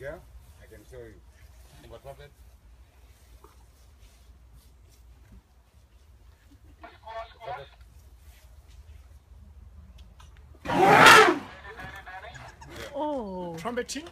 Yeah, I can show you. What was it? Oh. Trumpeting?